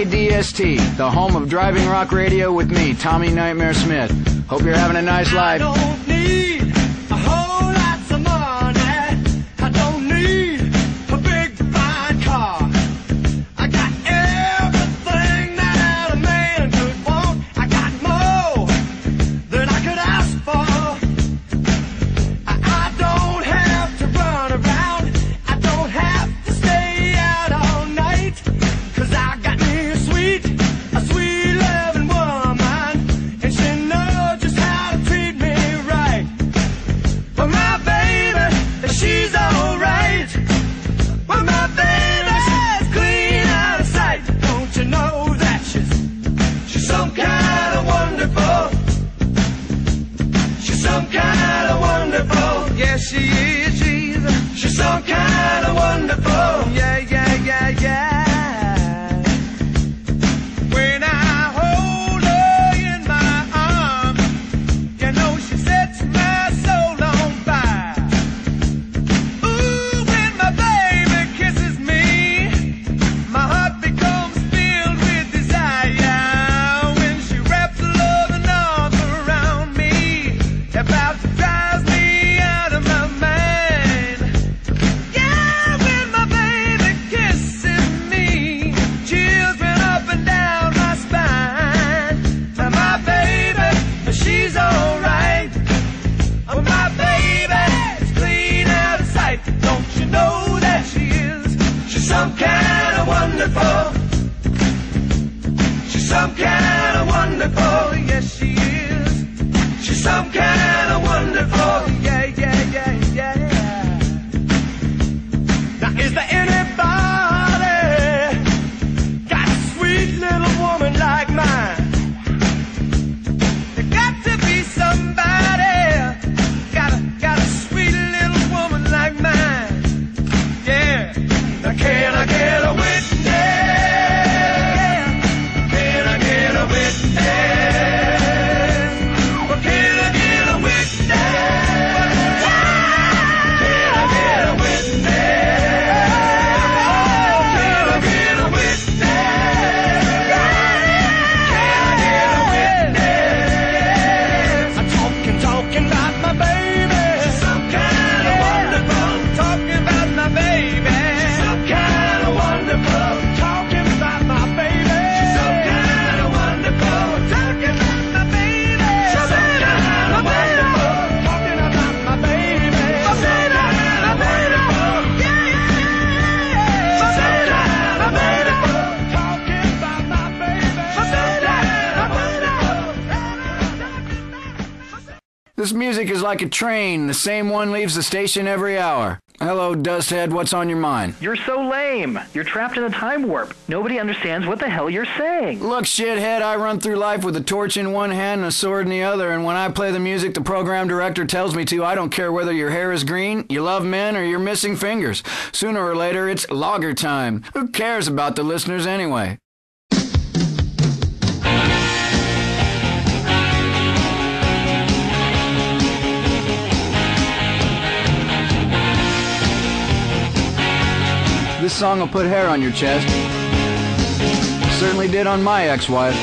KDST, the home of driving rock radio with me, Tommy Nightmare Smith. Hope you're having a nice life. wonderful. This music is like a train. The same one leaves the station every hour. Hello, Dusthead. What's on your mind? You're so lame. You're trapped in a time warp. Nobody understands what the hell you're saying. Look, shithead, I run through life with a torch in one hand and a sword in the other, and when I play the music the program director tells me to, I don't care whether your hair is green, you love men, or you're missing fingers. Sooner or later, it's logger time. Who cares about the listeners anyway? This song will put hair on your chest. Certainly did on my ex-wife.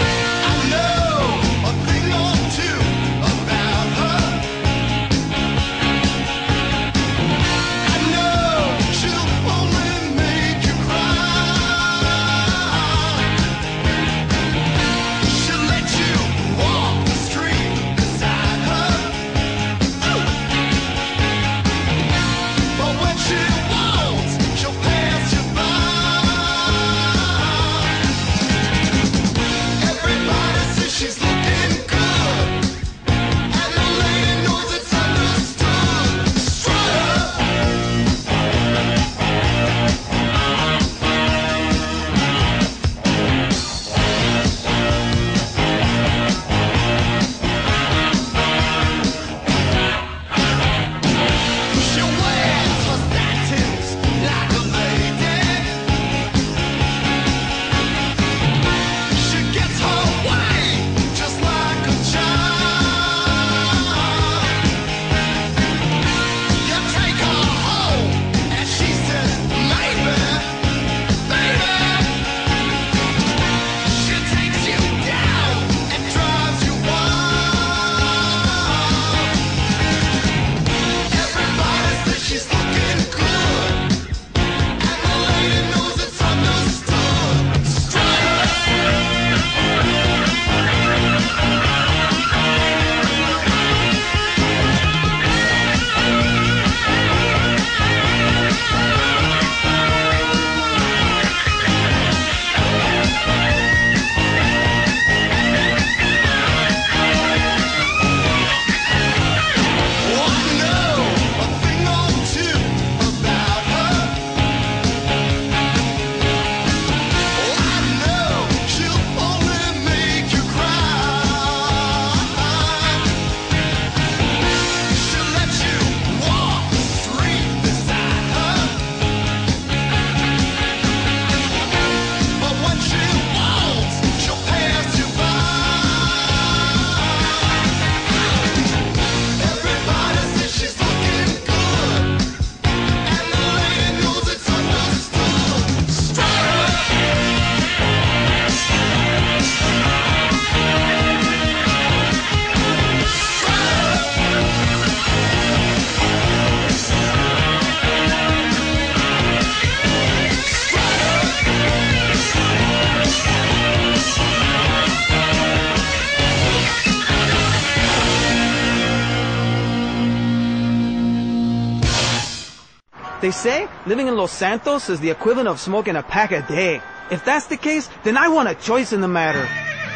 They say living in Los Santos is the equivalent of smoking a pack a day. If that's the case, then I want a choice in the matter.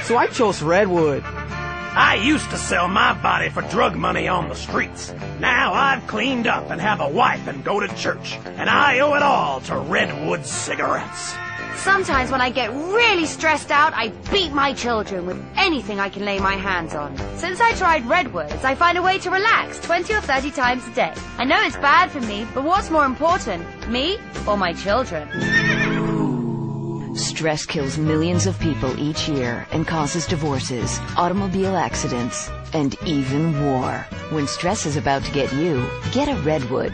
So I chose Redwood. I used to sell my body for drug money on the streets. Now I've cleaned up and have a wife and go to church. And I owe it all to Redwood cigarettes. Sometimes when I get really stressed out, I beat my children with anything I can lay my hands on. Since I tried Redwoods, I find a way to relax 20 or 30 times a day. I know it's bad for me, but what's more important, me or my children? Stress kills millions of people each year and causes divorces, automobile accidents, and even war. When stress is about to get you, get a Redwood.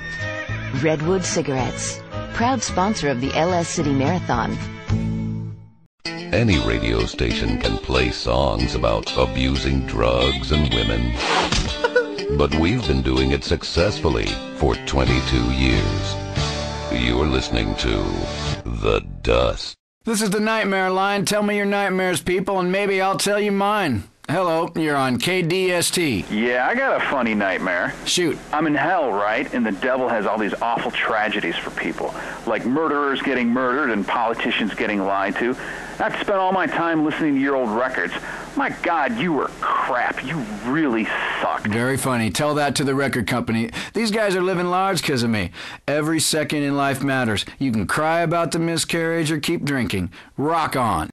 Redwood Cigarettes. Proud sponsor of the LS City Marathon. Any radio station can play songs about abusing drugs and women. but we've been doing it successfully for 22 years. You're listening to The Dust. This is the Nightmare Line. Tell me your nightmares, people, and maybe I'll tell you mine. Hello, you're on KDST. Yeah, I got a funny nightmare. Shoot. I'm in hell, right? And the devil has all these awful tragedies for people, like murderers getting murdered and politicians getting lied to. I have to spend all my time listening to your old records. My God, you were crap. You really sucked. Very funny. Tell that to the record company. These guys are living large because of me. Every second in life matters. You can cry about the miscarriage or keep drinking. Rock on.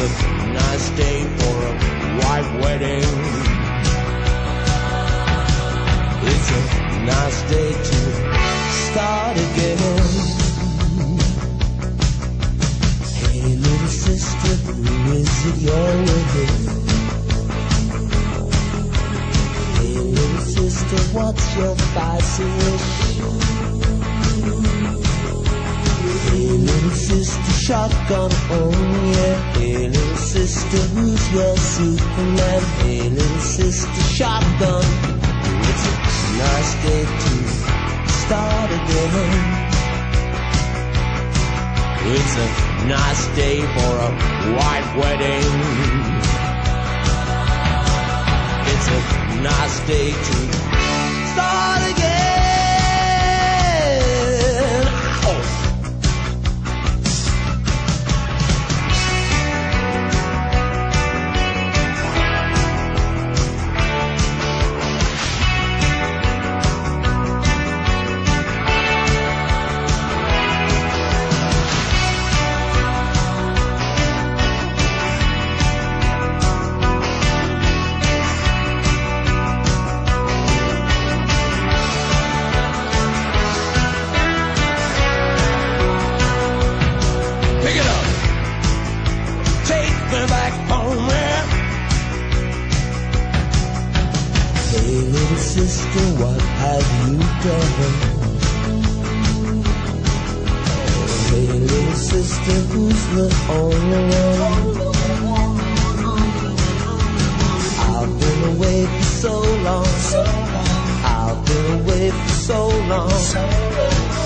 A nice day for a white wedding. It's a nice day to start again. Hey, little sister, who is it you're with? Hey, little sister, what's your spicy wish? Hey little sister shotgun, oh yeah. Hey little sister, who's your Superman? Hey little sister shotgun. It's a nice day to start again. It's a nice day for a white wedding. It's a nice day to start again. Sister, what have you done? Hey, little sister, who's the only one? I've been away for so long. I've been away for so long.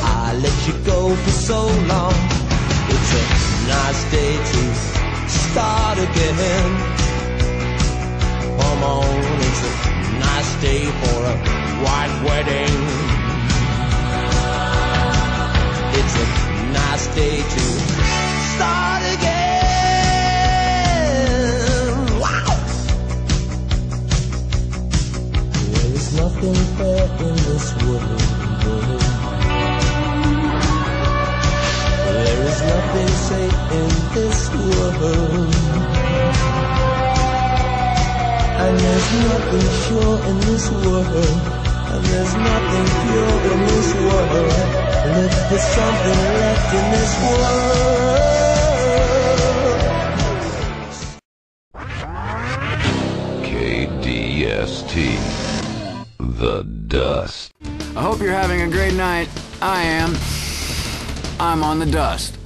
I let you go for so long. It's a nice day to start again. Come on, it's a nice day for a white wedding. It's a nice day to nothing sure in this world. And there's nothing pure in this world. And if there's something left in this world. KDST. The Dust. I hope you're having a great night. I am. I'm on the dust.